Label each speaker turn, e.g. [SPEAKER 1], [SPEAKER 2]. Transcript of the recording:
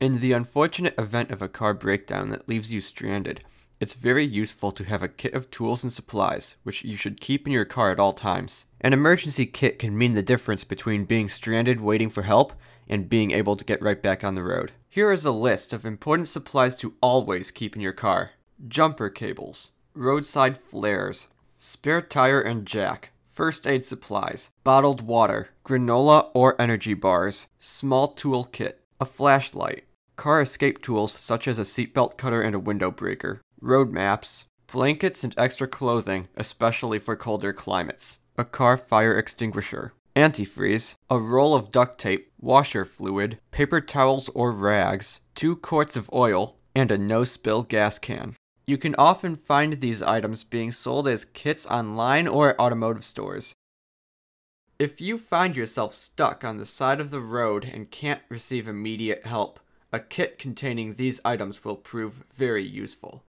[SPEAKER 1] In the unfortunate event of a car breakdown that leaves you stranded, it's very useful to have a kit of tools and supplies, which you should keep in your car at all times. An emergency kit can mean the difference between being stranded waiting for help and being able to get right back on the road. Here is a list of important supplies to always keep in your car. Jumper cables, roadside flares, spare tire and jack, first aid supplies, bottled water, granola or energy bars, small tool kit, a flashlight, car escape tools such as a seatbelt cutter and a window breaker, road maps, blankets and extra clothing, especially for colder climates, a car fire extinguisher, antifreeze, a roll of duct tape, washer fluid, paper towels or rags, two quarts of oil, and a no-spill gas can. You can often find these items being sold as kits online or at automotive stores. If you find yourself stuck on the side of the road and can't receive immediate help, a kit containing these items will prove very useful.